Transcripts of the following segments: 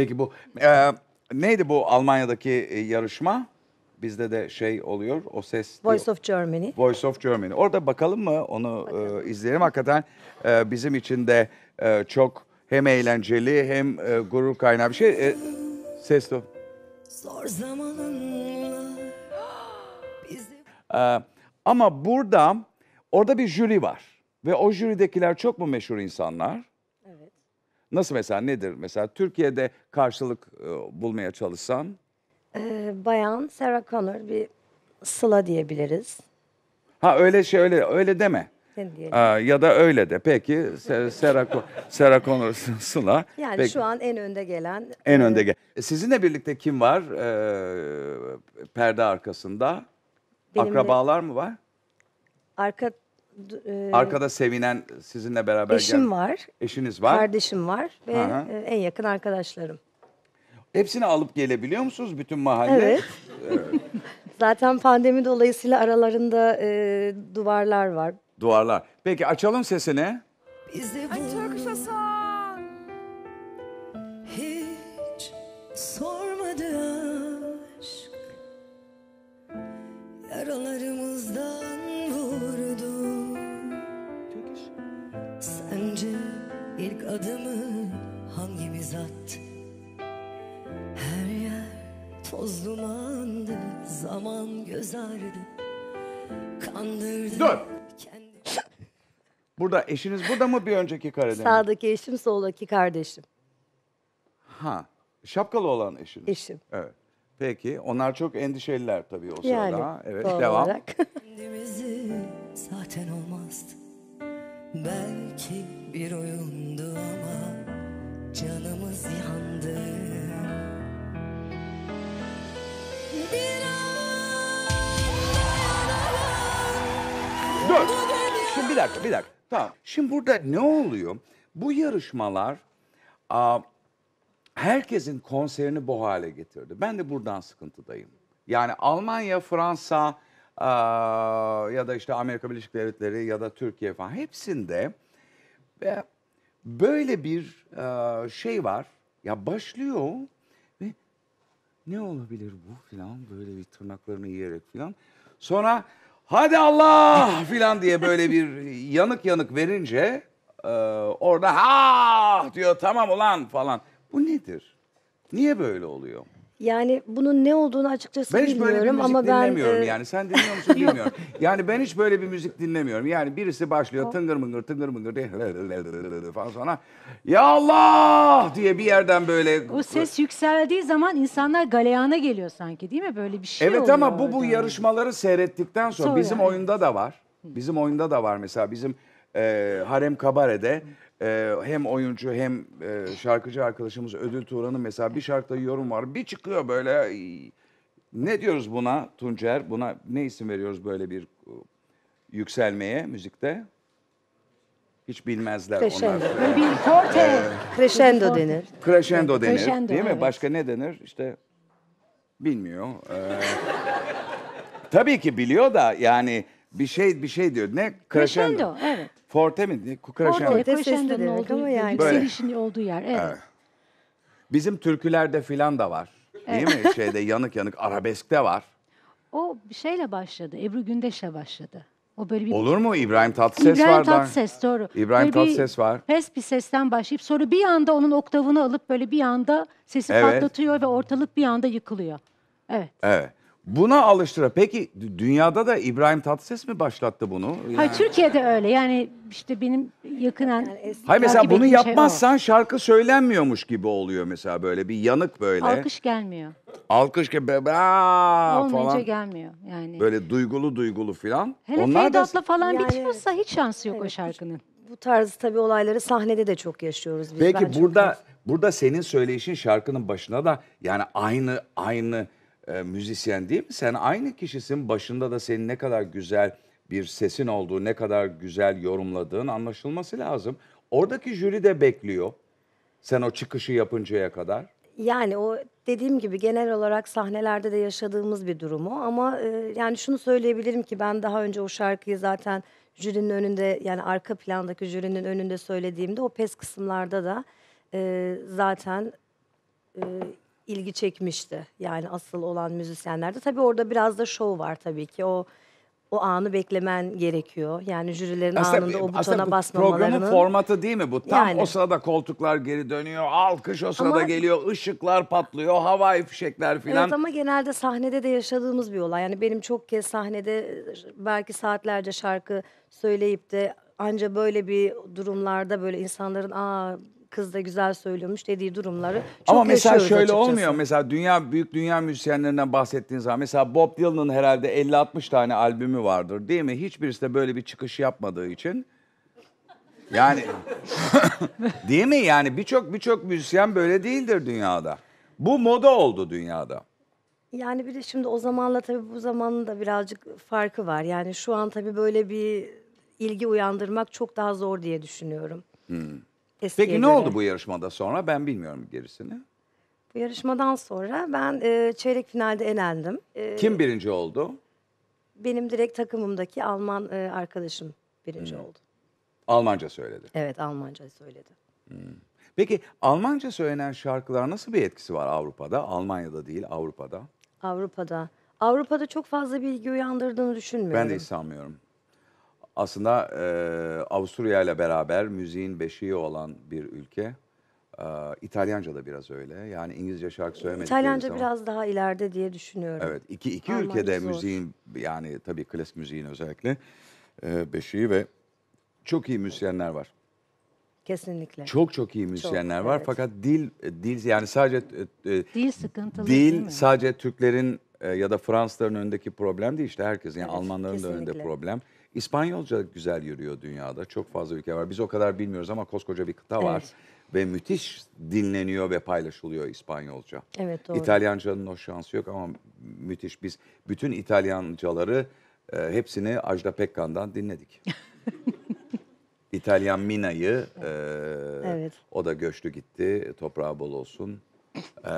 Peki bu e, neydi bu Almanya'daki e, yarışma? Bizde de şey oluyor. O ses Voice of Germany. Voice of Germany. Orada bakalım mı? Onu e, izleyelim. Hakikaten e, bizim için de e, çok hem eğlenceli hem e, gurur kaynağı bir şey. E, ses de. Zor bizi Ee, ama burada orada bir jüri var. Ve o jüridekiler çok mu meşhur insanlar? Nasıl mesela nedir? Mesela Türkiye'de karşılık e, bulmaya çalışsan. Ee, bayan Sarah Connor bir Sıla diyebiliriz. Ha öyle şey öyle öyle deme. Ee, ya da öyle de. Peki Sarah, Sarah Connor Sıla. Yani Peki. şu an en önde gelen. En e, önde gel. Sizinle birlikte kim var ee, perde arkasında? Benimle- Akrabalar mı var? Arka e, Arkada sevinen sizinle beraber eşim gel- var, Eşiniz var. kardeşim var ve Hı hı. e, en yakın arkadaşlarım. Hepsini alıp gelebiliyor musunuz bütün mahalle? Evet. Zaten pandemi dolayısıyla aralarında e, duvarlar var. Duvarlar. Peki açalım sesini. bizi vurdu Hiç sormadı adımı hangimiz attı? Her yer toz dumandı Zaman göz ardı Kandırdı Dur. Burada eşiniz burada mı bir önceki karede mi? Sağdaki eşim, soldaki kardeşim. Ha. Şapkalı olan eşiniz. Eşim. Evet. Peki. Onlar çok endişeliler tabii o sırada. Yani evet. doğal Devam. olarak. Kendimizi zaten olmazdı Belki bir oyundu ama Canımız yandı Bir an Dur. Şimdi bir dakika, bir dakika. Tamam. Şimdi burada ne oluyor? Bu yarışmalar aa, herkesin konserini bu hale getirdi. Ben de buradan sıkıntıdayım. Yani Almanya, Fransa ya da işte Amerika Birleşik Devletleri ya da Türkiye falan hepsinde ve böyle bir aa, şey var. Ya başlıyor ve ne olabilir bu filan böyle bir tırnaklarını yiyerek filan. Sonra hadi Allah filan diye böyle bir yanık yanık verince e, orada ha diyor tamam ulan falan. Bu nedir? Niye böyle oluyor? Yani bunun ne olduğunu açıkçası Ben hiç böyle bir bilmiyorum müzik ama ben dinlemiyorum e, yani. Sen dinliyor musun bilmiyorum. Yani ben hiç böyle bir müzik dinlemiyorum. Yani birisi başlıyor tıngır mıngır tıngır mıngır diye falan sonra ya Allah diye bir yerden böyle O ses yükseldiği zaman insanlar galeyana geliyor sanki değil mi? Böyle bir şey Evet oluyor ama bu bu orada. yarışmaları seyrettikten sonra, Sonra, bizim evet. oyunda da var. Bizim oyunda da var mesela bizim e, Harem Kabare'de e, hem oyuncu hem e, şarkıcı arkadaşımız Ödül Turan'ın mesela bir şarkıda yorum var. Bir çıkıyor böyle ne diyoruz buna Tuncer? Buna ne isim veriyoruz böyle bir e, yükselmeye müzikte? Hiç bilmezler Crescendo. onlar. Bir forte. crescendo denir. Crescendo denir Crescendo, değil mi? evet. Başka ne denir? İşte bilmiyor. Ee, tabii ki biliyor da yani bir şey bir şey diyor. Ne? Crescendo. Evet. Forte mi? Ne? Crescendo. Forte. Crescendo'nun demek olduğu, ama yani. yükselişin olduğu yer. Evet. Bizim türkülerde filan da var. Değil mi? Şeyde yanık yanık arabeskte var. O bir şeyle başladı. Ebru Gündeş'le başladı. O böyle bir Olur mu? İbrahim Tatlıses İbrahim var. Tatlıses doğru. İbrahim Böyle bir Tatlıses var. Pes bir sesten başlayıp sonra bir anda onun oktavını alıp böyle bir anda sesi Evet. patlatıyor ve ortalık bir anda yıkılıyor. Evet. Evet. Buna alıştıra. Peki dü- dünyada da İbrahim Tatlıses mi başlattı bunu? Hayır Türkiye'de öyle. Yani işte benim yakından eski- Hayır mesela takip bunu ettiğim şey o. yapmazsan şarkı söylenmiyormuş gibi oluyor mesela böyle bir yanık böyle. alkış gelmiyor. Alkış gibi be- aa Olmayınca falan. gelmiyor. Yani. Böyle duygulu duygulu filan. Hele Onlar da Feydat'la falan Yani bitiyorsa hiç şansı yok o şarkının. Bu tarz tabii olayları sahnede de çok yaşıyoruz biz. Peki Ben çok burada burada senin söyleyişin şarkının başına da yani aynı aynı e, müzisyen değil mi? Sen aynı kişisin. Başında da senin ne kadar güzel bir sesin olduğu, ne kadar güzel yorumladığın anlaşılması lazım. Oradaki jüri de bekliyor. Sen o çıkışı yapıncaya kadar. Yani o dediğim gibi genel olarak sahnelerde de yaşadığımız bir durumu ama e, yani şunu söyleyebilirim ki ben daha önce o şarkıyı zaten jürinin önünde yani arka plandaki jürinin önünde söylediğimde o pes kısımlarda da e, zaten e, ilgi çekmişti. Yani asıl olan müzisyenlerde. Tabii orada biraz da şov var tabii ki. O o anı beklemen gerekiyor. Yani jürilerin anında o butona bu basmamalarının. programın formatı değil mi bu? Tam Yani. o sırada koltuklar geri dönüyor, alkış o sırada Ama- geliyor, ışıklar patlıyor, havai fişekler filan. Evet ama genelde sahnede de yaşadığımız bir olay. Yani benim çok kez sahnede belki saatlerce şarkı söyleyip de anca böyle bir durumlarda böyle insanların aa kız da güzel söylüyormuş dediği durumları çok Ama mesela yaşıyoruz şöyle açıkçası. olmuyor. Mesela dünya büyük dünya müzisyenlerinden bahsettiğin zaman mesela Bob Dylan'ın herhalde 50-60 tane albümü vardır değil mi? Hiçbirisi de böyle bir çıkış yapmadığı için. Yani değil mi? Yani birçok birçok müzisyen böyle değildir dünyada. Bu moda oldu dünyada. Yani bir de şimdi o zamanla tabii bu zamanın da birazcık farkı var. Yani şu an tabii böyle bir ilgi uyandırmak çok daha zor diye düşünüyorum. Eskiye Hmm. Peki ne göre. oldu bu yarışmada sonra? Ben bilmiyorum gerisini. Bu yarışmadan sonra ben e, çeyrek finalde elendim. E, Kim birinci oldu? Benim direkt takımımdaki Alman e, arkadaşım birinci Hmm. oldu. Almanca söyledi. Evet Almanca söyledi. Peki Almanca söylenen şarkılar nasıl bir etkisi var Avrupa'da? Almanya'da değil Avrupa'da. Avrupa'da. Avrupa'da çok fazla bilgi uyandırdığını düşünmüyorum. Ben de hiç sanmıyorum. Aslında e, Avusturya ile beraber müziğin beşiği olan bir ülke. E, İtalyanca da biraz öyle. Yani İngilizce şarkı söylemedikleri İtalyanca zaman. biraz daha ileride diye düşünüyorum. Evet, iki, iki Almanca ülkede zor. müziğin yani tabii klasik müziğin özellikle e, beşiği ve çok iyi müzisyenler var. Kesinlikle. Çok çok iyi müzisyenler var evet. fakat dil dil yani sadece Dil sıkıntılı değil, Değil mi? sadece Türklerin e, ya da Fransızların önündeki problem değil işte herkesin yani Evet, Almanların da önünde kesinlikle. problem. İspanyolca güzel yürüyor dünyada. Çok fazla ülke var. Biz o kadar bilmiyoruz ama koskoca bir kıta var. Evet. Ve müthiş dinleniyor ve paylaşılıyor İspanyolca. Evet, doğru. İtalyancanın o şansı yok ama müthiş. Biz bütün İtalyancaları e, hepsini Ajda Pekkan'dan dinledik. İtalyan Mina'yı e, Evet. o da göçtü gitti. Toprağı bol olsun. Ee,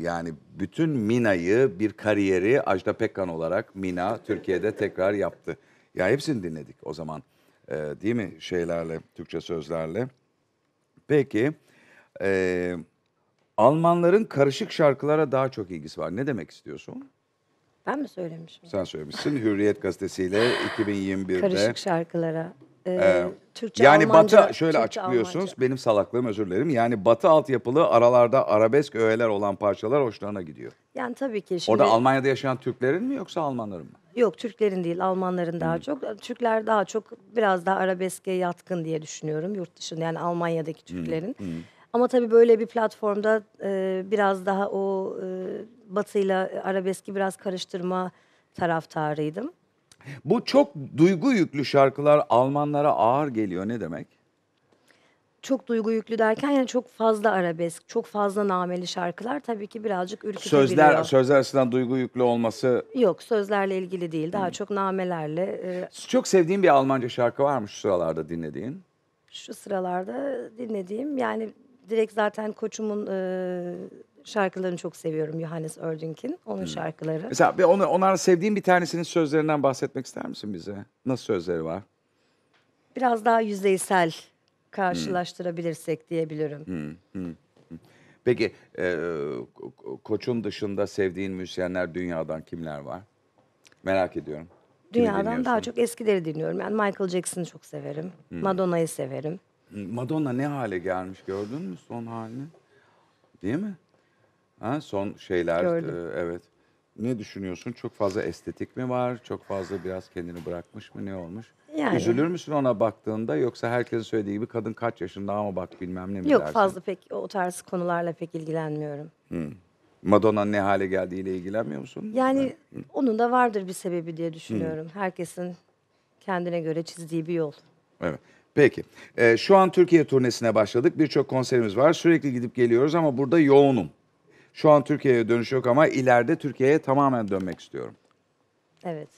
yani bütün Mina'yı bir kariyeri Ajda Pekkan olarak Mina Türkiye'de tekrar yaptı. Ya hepsini dinledik o zaman. Ee, değil mi şeylerle, Türkçe sözlerle. Peki ee, Almanların karışık şarkılara daha çok ilgisi var. Ne demek istiyorsun? Ben mi söylemişim? Sen söylemişsin. Hürriyet gazetesiyle 2021'de. Karışık şarkılara. Ee, Türkçe, Yani Almanca, Batı şöyle Türkçe, açıklıyorsunuz. Almanca. Benim salaklığım özür dilerim. Yani Batı altyapılı aralarda arabesk öğeler olan parçalar hoşlarına gidiyor. Yani tabii ki şimdi... Orada Almanya'da yaşayan Türklerin mi yoksa Almanların mı? Yok Türklerin değil Almanların Hmm. daha çok. Türkler daha çok biraz daha arabeske yatkın diye düşünüyorum yurt dışında yani Almanya'daki Hmm. Türklerin. Ama tabii böyle bir platformda e, biraz daha o e, batıyla arabeski biraz karıştırma taraftarıydım. Bu çok duygu yüklü şarkılar Almanlara ağır geliyor. Ne demek? Çok duygu yüklü derken yani çok fazla arabesk, çok fazla nameli şarkılar tabii ki birazcık ürkütebiliyor. Sözler sözler açısından duygu yüklü olması. Yok sözlerle ilgili değil Hmm. daha çok namelerle. e, Çok sevdiğin bir Almanca şarkı var mı şu sıralarda dinlediğin? şu sıralarda dinlediğim yani direkt zaten koçumun e, şarkılarını çok seviyorum Johannes Oerding'in onun şarkıları. Mesela bir onu, onların sevdiğin bir tanesinin sözlerinden bahsetmek ister misin bize? Nasıl sözleri var? Biraz daha yüzeysel karşılaştırabilirsek diyebilirim. Peki e, ko- ko- koçun dışında sevdiğin müzisyenler dünyadan kimler var? Merak ediyorum. Kimi Dünyadan daha dinliyorsun? çok eskileri dinliyorum. Yani Michael Jackson'ı çok severim. Madonna'yı severim. Madonna ne hale gelmiş gördün mü son halini? Değil mi? Ha, son şeyler Gördüm. e, evet. Ne düşünüyorsun? Çok fazla estetik mi var? Çok fazla biraz kendini bırakmış mı? Ne olmuş? Yani. Üzülür müsün ona baktığında yoksa herkesin söylediği gibi kadın kaç yaşında ama bak bilmem ne mi Yok dersin? fazla pek o tarz konularla pek ilgilenmiyorum. Madonna'nın ne hale geldiğiyle ilgilenmiyor musun? Yani onun da vardır bir sebebi diye düşünüyorum. Herkesin kendine göre çizdiği bir yol. Evet. Peki. Ee, şu an Türkiye turnesine başladık. Birçok konserimiz var. Sürekli gidip geliyoruz ama burada yoğunum. Şu an Türkiye'ye dönüş yok ama ileride Türkiye'ye tamamen dönmek istiyorum. Evet.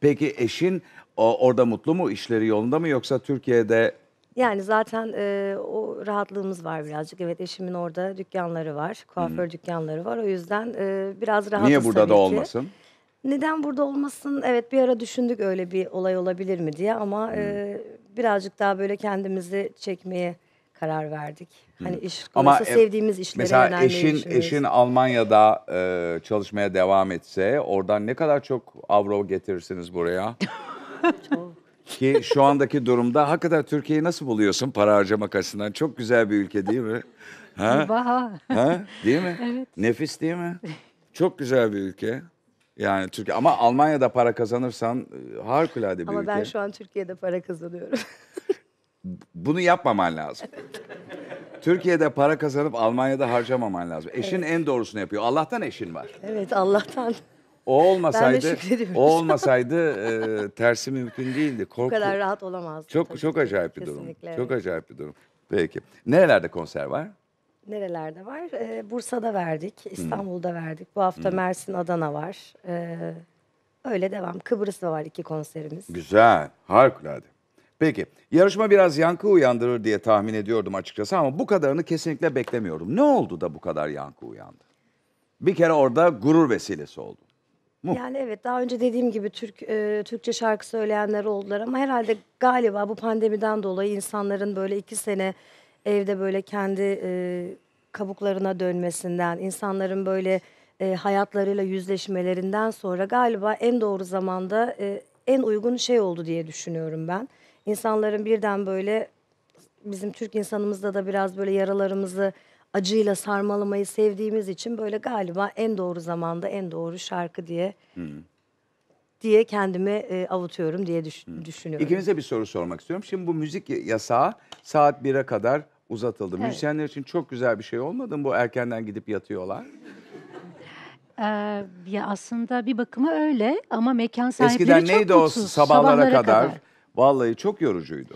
Peki eşin o, orada mutlu mu? İşleri yolunda mı? Yoksa Türkiye'de Yani zaten e, o rahatlığımız var birazcık. Evet eşimin orada dükkanları var. Kuaför dükkanları var. O yüzden e, biraz rahatız niye burada tabii da ki. olmasın? Neden burada olmasın? Evet bir ara düşündük öyle bir olay olabilir mi diye ama e, birazcık daha böyle kendimizi çekmeye karar verdik. Hani iş Ama e, sevdiğimiz işlere Mesela eşin düşünüyoruz. eşin Almanya'da e, çalışmaya devam etse oradan ne kadar çok avro getirirsiniz buraya? Ki şu andaki durumda hakikaten Türkiye'yi nasıl buluyorsun para harcamak açısından? Çok güzel bir ülke değil mi? Ha? Ha? Değil mi? Evet. Nefis değil mi? Çok güzel bir ülke. Yani Türkiye ama Almanya'da para kazanırsan e, harikulade bir Ama ülke. ben şu an Türkiye'de para kazanıyorum. Bunu yapmaman lazım. Türkiye'de para kazanıp Almanya'da harcamaman lazım. Eşin en doğrusunu yapıyor. Allah'tan eşin var. evet Allah'tan O olmasaydı, o olmasaydı e, tersi mümkün değildi. bu Korku. kadar rahat olamazdım. Çok tabii çok ki. acayip bir durum. Kesinlikle, Çok acayip bir durum. Peki. Nerelerde konser var? Nerelerde var? Ee, Bursa'da verdik, İstanbul'da verdik. Bu hafta Mersin, Adana var. Ee, öyle devam. Kıbrıs'ta var iki konserimiz. Güzel, harikulade. Peki, yarışma biraz yankı uyandırır diye tahmin ediyordum açıkçası ama bu kadarını kesinlikle beklemiyordum. Ne oldu da bu kadar yankı uyandı? Bir kere orada gurur vesilesi oldu. Mu? Yani evet daha önce dediğim gibi Türk e, Türkçe şarkı söyleyenler oldular ama herhalde galiba bu pandemiden dolayı insanların böyle iki sene evde böyle kendi e, kabuklarına dönmesinden, insanların böyle e, hayatlarıyla yüzleşmelerinden sonra galiba en doğru zamanda e, en uygun şey oldu diye düşünüyorum ben. İnsanların birden böyle bizim Türk insanımızda da biraz böyle yaralarımızı acıyla sarmalamayı sevdiğimiz için böyle galiba en doğru zamanda en doğru şarkı diye diye kendimi e, avutuyorum diye düş- düşünüyorum. İkinize bir soru sormak istiyorum. Şimdi bu müzik yasağı saat 1'e kadar uzatıldı. Evet. Müzisyenler için çok güzel bir şey olmadı mı bu erkenden gidip yatıyorlar? Ee, ya aslında bir bakıma öyle ama mekan sahipleri Eskiden çok neydi o mutsuz, sabahlara, kadar? Vallahi çok yorucuydu.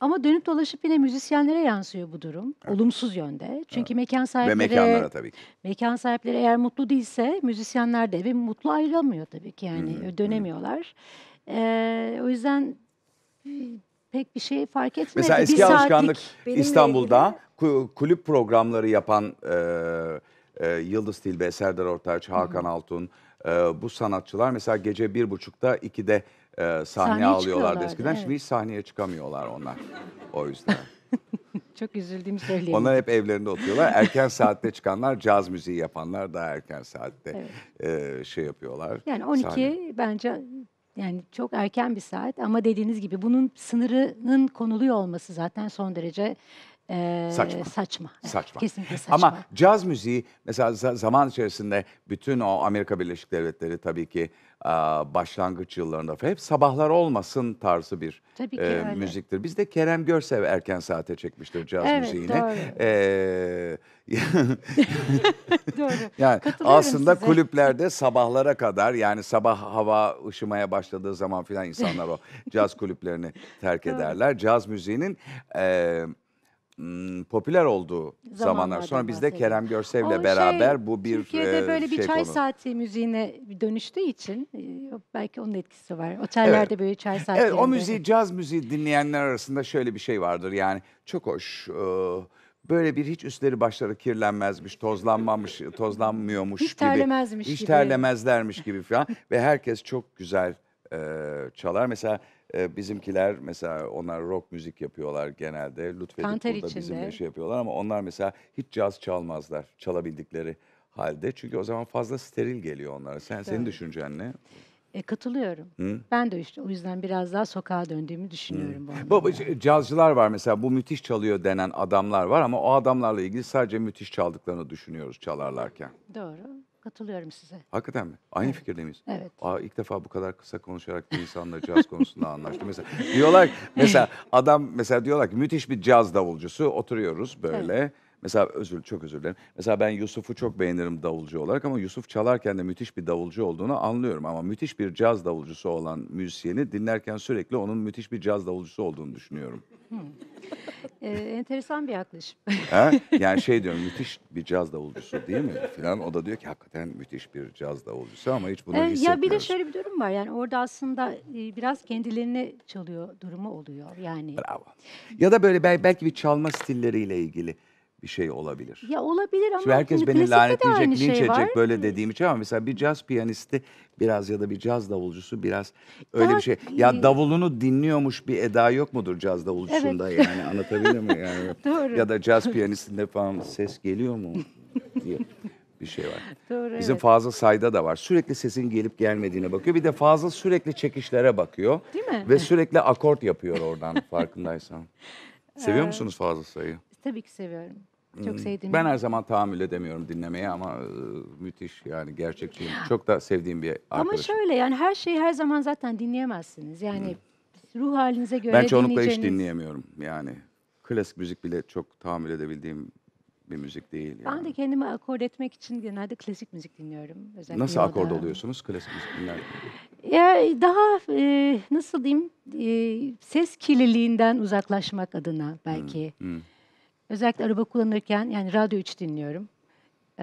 Ama dönüp dolaşıp yine müzisyenlere yansıyor bu durum. Olumsuz yönde. Çünkü mekan Ve sahipleri mekanlara tabii ki. mekan sahipleri eğer mutlu değilse müzisyenler de eve mutlu ayrılamıyor tabii ki yani dönemiyorlar. Ee, o yüzden pek bir şey fark etmedi. Mesela Bir eski saatlik- alışkanlık İstanbul'da ku- kulüp programları yapan e, e, Yıldız Tilbe, Serdar Ortaç, Hakan Altun e, bu sanatçılar mesela gece bir buçukta ikide e, sahne Sahneye alıyorlardı eskiden. Şimdi evet. hiç sahneye çıkamıyorlar onlar. O yüzden. Çok üzüldüğümü söyleyeyim. Onlar hep evlerinde oturuyorlar. Erken saatte çıkanlar caz müziği yapanlar daha erken saatte e, şey yapıyorlar. Yani 12 Sahne. bence yani çok erken bir saat ama dediğiniz gibi bunun sınırının konuluyor olması zaten son derece e, Saçma. Saçma. Evet, Saçma. Kesinlikle saçma. Ama caz müziği mesela za- zaman içerisinde bütün o Amerika Birleşik Devletleri tabii ki başlangıç yıllarında hep sabahlar olmasın tarzı bir Tabii ki e, öyle. müziktir. Bizde Kerem Görsev erken saate çekmiştir caz Evet, müziğini. doğru. E, Doğru. yani aslında size. kulüplerde sabahlara kadar yani sabah hava ışımaya başladığı zaman filan insanlar o caz kulüplerini terk ederler. Caz müziğinin e, m, popüler olduğu zamanlar. Zamanlardan Sonra bizde bahsediyorum. Kerem Görsev'le O şey, beraber bu bir Türkiye'de e, böyle bir şey çay konu. saati müziğine dönüştüğü için e, belki onun etkisi var. Otellerde böyle çay saatlerinde. Evet o müziği caz müziği dinleyenler arasında şöyle bir şey vardır yani çok hoş. e, Böyle bir hiç üstleri başları kirlenmezmiş, tozlanmamış, tozlanmıyormuş Hiç gibi. terlemezmiş hiç gibi. terlemezlermiş gibi falan. Ve herkes çok güzel e, çalar. Mesela e, bizimkiler mesela onlar rock müzik yapıyorlar genelde. Lütfedip Kanter burada içinde. bizimle şey yapıyorlar ama onlar mesela hiç caz çalmazlar çalabildikleri halde. Çünkü o zaman fazla steril geliyor onlara. Sen senin Doğru. düşüncen ne? E, katılıyorum. Ben de işte o yüzden biraz daha sokağa döndüğümü düşünüyorum bu anlamda. Bu, bu cazcılar var mesela bu müthiş çalıyor denen adamlar var ama o adamlarla ilgili sadece müthiş çaldıklarını düşünüyoruz çalarlarken. Doğru. Katılıyorum size. Hakikaten mi? Aynı fikirde miyiz? Evet. Aa, ilk defa bu kadar kısa konuşarak bir insanla caz konusunda anlaştım. Mesela diyorlar mesela adam mesela diyorlar ki müthiş bir caz davulcusu oturuyoruz böyle. Mesela özür çok özür dilerim. Mesela ben Yusuf'u çok beğenirim davulcu olarak ama Yusuf çalarken de müthiş bir davulcu olduğunu anlıyorum ama müthiş bir caz davulcusu olan müzisyeni dinlerken sürekli onun müthiş bir caz davulcusu olduğunu düşünüyorum. E, enteresan bir yaklaşım. Ha? Yani şey diyorum müthiş bir caz davulcusu değil mi filan. O da diyor ki hakikaten müthiş bir caz davulcusu ama hiç bunu E, hissetmiyoruz. ya bir de şöyle bir durum var. Yani orada aslında e, biraz kendilerine çalıyor durumu oluyor. Yani Bravo. Ya da böyle bel- belki bir çalma stilleriyle ilgili bir şey olabilir. Ya olabilir ama Şimdi herkes beni lanetleyecek, aynı linç şey edecek var. böyle dediğim için ama mesela bir caz piyanisti biraz ya da bir caz davulcusu biraz öyle Daha- bir şey. Ya davulunu dinliyormuş bir eda yok mudur caz davulcusunda yani anlatabildim mi yani? Doğru. Ya da caz piyanistinde falan ses geliyor mu diye bir şey var. Doğru, Bizim evet. Fazıl Say'da da var. Sürekli sesin gelip gelmediğine bakıyor. Bir de Fazıl sürekli çekişlere bakıyor. Değil mi? Ve sürekli akort yapıyor oradan farkındaysan. Seviyor musunuz Fazıl Say'ı? Tabii ki seviyorum. Çok sevdiğim. Hmm. Ben her zaman tahammül edemiyorum dinlemeye ama e, müthiş yani gerçekçiyim. Çok da sevdiğim bir Ama arkadaşım. şöyle yani her şeyi her zaman zaten dinleyemezsiniz. Yani ruh halinize göre ben çoğunlukla hiç dinleyeceğiniz- dinleyemiyorum yani. Klasik müzik bile çok tahammül edebildiğim bir müzik değil. Yani. Ben de kendimi akord etmek için genelde klasik müzik dinliyorum. Özellikle Nasıl yolda. akord oluyorsunuz klasik müzik dinlerken? Ya daha e, nasıl diyeyim e, ses kirliliğinden uzaklaşmak adına belki. hmm. Özellikle araba kullanırken yani radyo 3 dinliyorum. Ee,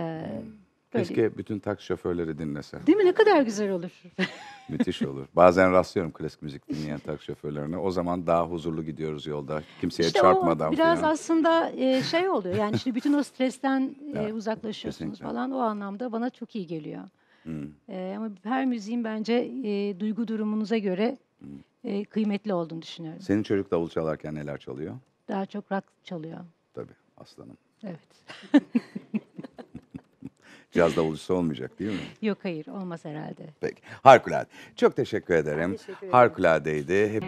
böyle- Keşke bütün taksi şoförleri dinlese. Değil mi? Ne kadar güzel olur. Müthiş olur. Bazen rastlıyorum klasik müzik dinleyen taksi şoförlerine. O zaman daha huzurlu gidiyoruz yolda. Kimseye İşte o çarpmadan biraz falan. aslında e, şey oluyor. Yani işte bütün o stresten e, uzaklaşıyorsunuz kesinlikle. falan. O anlamda bana çok iyi geliyor. Hmm. E, ama her müziğin bence e, duygu durumunuza göre Hmm. e, kıymetli olduğunu düşünüyorum. Senin çocuk davul çalarken neler çalıyor? Daha çok rock çalıyor. Tabii aslanım. Evet. Caz davulcusu olmayacak değil mi? Yok hayır olmaz herhalde. Peki. Harikulade. Çok teşekkür ederim. teşekkür ederim. Harikuladeydi. Hep